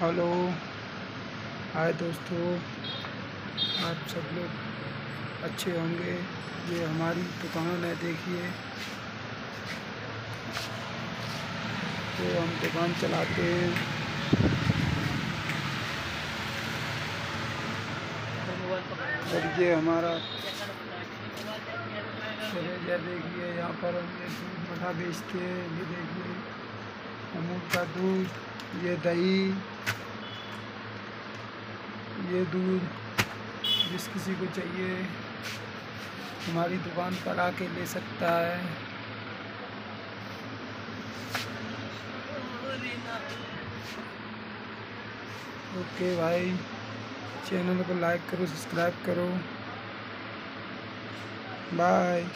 Hello hi दोस्तों, आप सब लोग अच्छे होंगे। ये हमारी दुकान है, देखिए। तो हम दुकान चलाते हैं। और ये हमारा देखिए, यहाँ पर हम ये दूध मठा बेचते हैं। ये देखिए, अमूल का दूध, ये दही। ये दूध, जिस किसी को चाहिए। हमारी दुकान पर आके ले सकता है। ओके भाई, चैनल को लाइक करो, सब्सक्राइब करो। बाय।